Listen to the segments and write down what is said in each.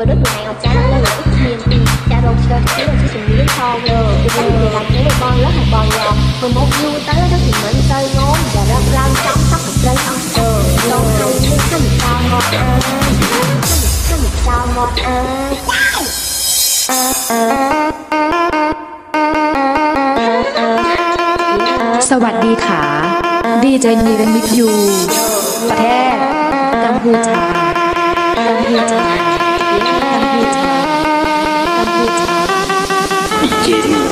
vừa đứt đường này hoặc cha nó lên là ít nhiên cha rô chơi thì là chỉ dùng miếng thon rồi thì cái gì làm cái này bon lớp hay bon giò hồi một vui tới đó thì mình chơi ngón và răng răng trong tóc một cây ăn ờ lâu hay như cái mình sao ngọt à cái mình sao ngọt à สวัสดีค่ะ ดีเจนีเป็นมิตรยูประเทศ Компьютер. Компьютер. Компьютер. Компьютер.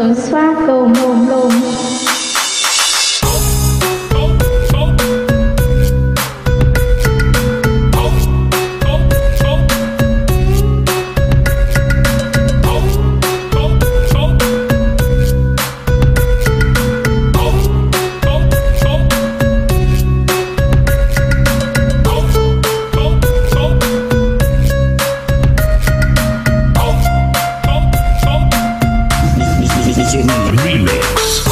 xuống xoa cầu mồ Remix.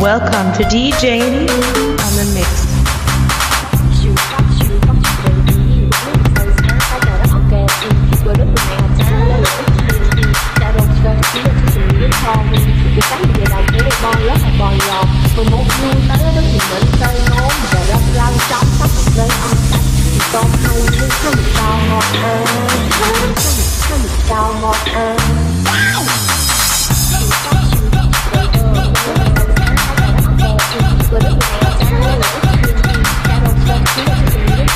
Welcome to DJ. the mix. Tôi muốn nuôi tới đất thì mình cây nốt Và râm lan trong tóc gây ăn tách Thì con hay như thân cao ngọt ơ Thân cao ngọt ơ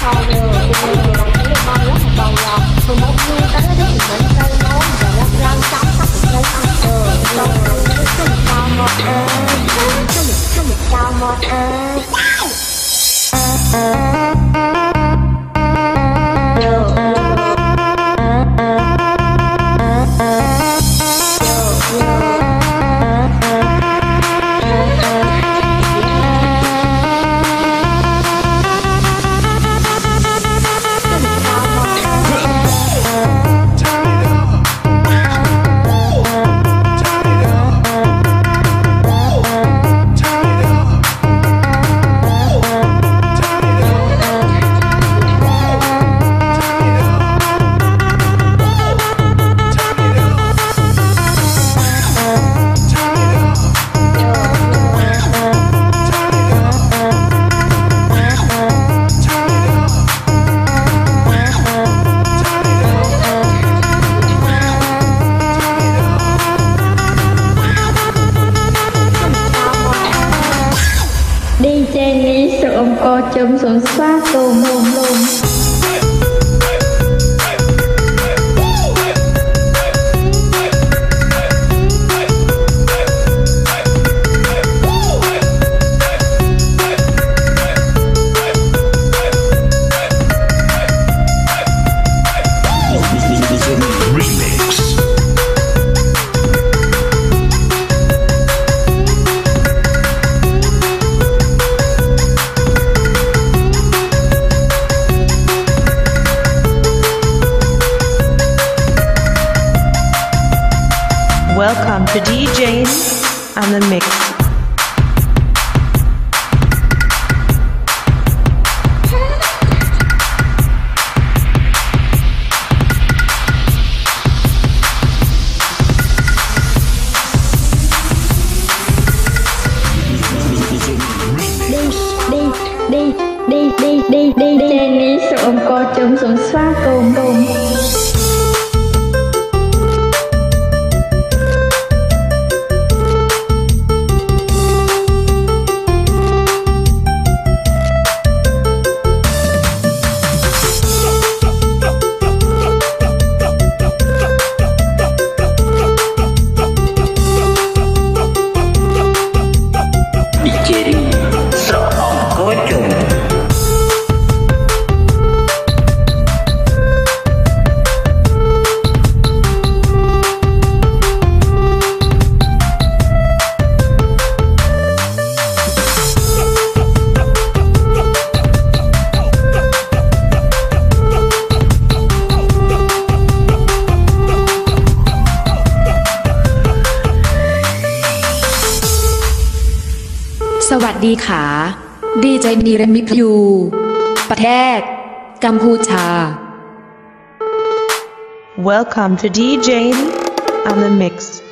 Chicago នេះសូមអង្គរជុំសូមស្វាគមន៍ วัสดีค่ะ ดีใจนีเรมิพยู ประเทศ กัมพูชา Welcome to DJing on the mix.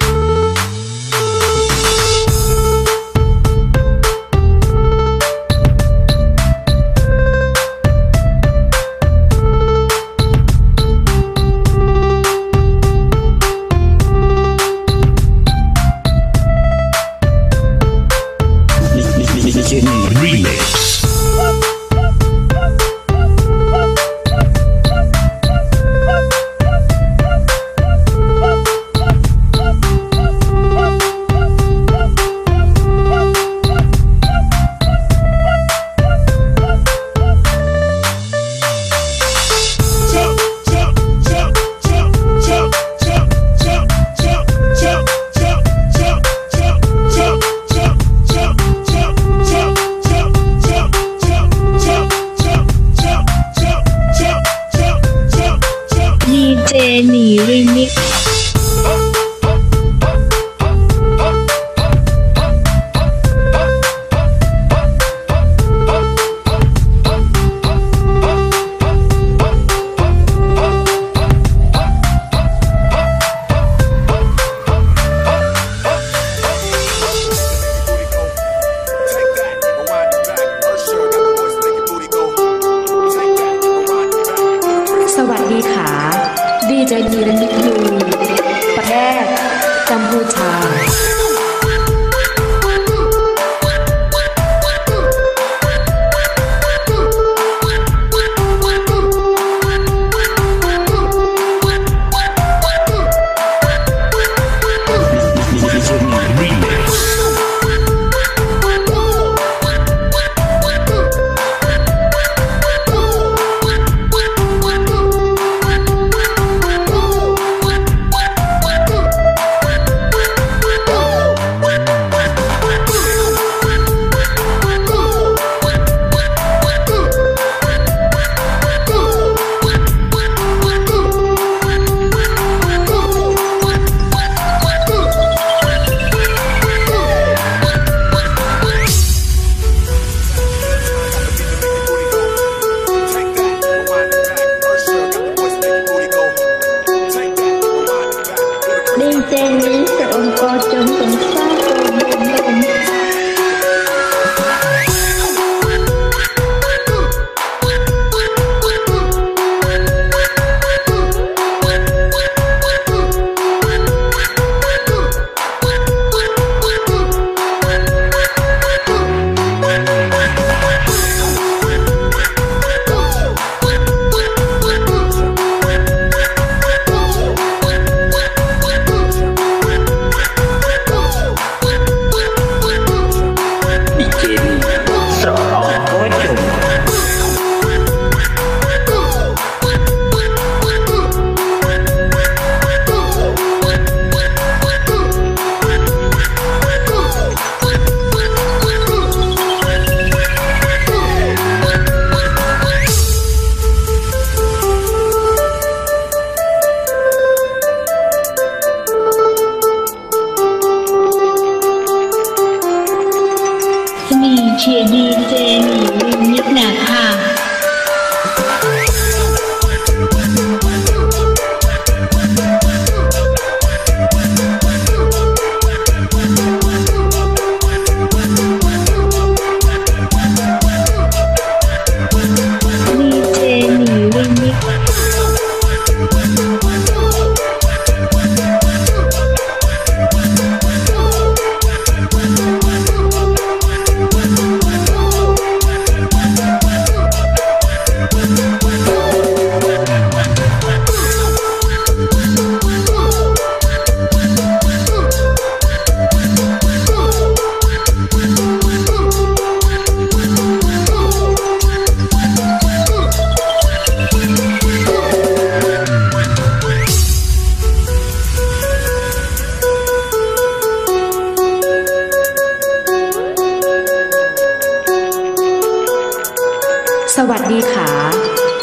สวัสดีค่ะ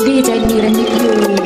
ดีใจมีรันยู่